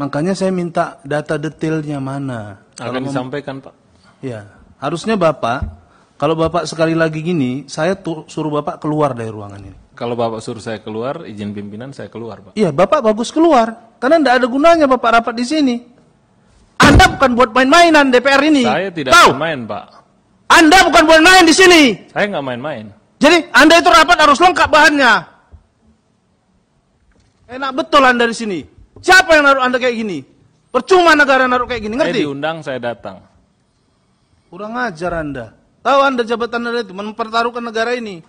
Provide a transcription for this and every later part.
Makanya saya minta data detailnya mana. Akan disampaikan Pak. Ya, harusnya Bapak, kalau Bapak sekali lagi gini, saya suruh Bapak keluar dari ruangan ini. Kalau Bapak suruh saya keluar, izin pimpinan saya keluar Pak. Iya, Bapak bagus keluar. Karena tidak ada gunanya Bapak rapat di sini. Anda bukan buat main-mainan DPR ini. Saya tidak Tahu? main Pak. Anda bukan buat main di sini. Saya nggak main-main. Jadi Anda itu rapat harus lengkap bahannya. Enak betul Anda di sini. Siapa yang naruh Anda kayak gini? Percuma negara naruh kayak gini, Saya ngerti? diundang, saya datang. Kurang ajar Anda. Tahu Anda jabatan Anda itu mempertaruhkan negara ini.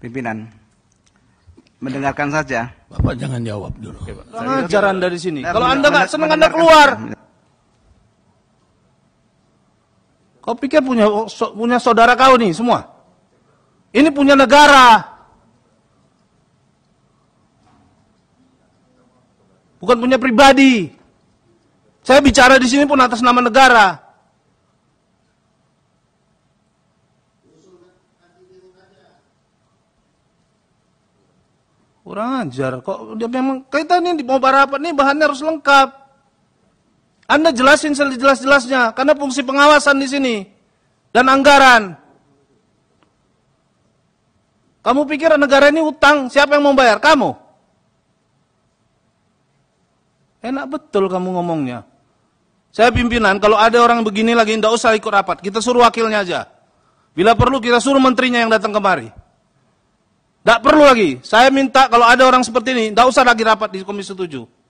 Pimpinan, mendengarkan saja. Bapak jangan jawab dulu. Kurang ajar Anda di sini. Nah, Kalau Anda nggak senang Anda keluar. Kau pikir punya punya saudara kau nih semua? Ini punya negara. Bukan punya pribadi. Saya bicara di sini pun atas nama negara. Kurang ajar. Kok dia memang kita ini di mau barapat nih bahannya harus lengkap. Anda jelasin sejelas-jelasnya karena fungsi pengawasan di sini dan anggaran. Kamu pikir negara ini utang, siapa yang mau bayar? Kamu. Enak betul kamu ngomongnya. Saya pimpinan, kalau ada orang begini lagi, tidak usah ikut rapat. Kita suruh wakilnya aja. Bila perlu, kita suruh menterinya yang datang kemari. Tidak perlu lagi. Saya minta kalau ada orang seperti ini, tidak usah lagi rapat di Komisi 7.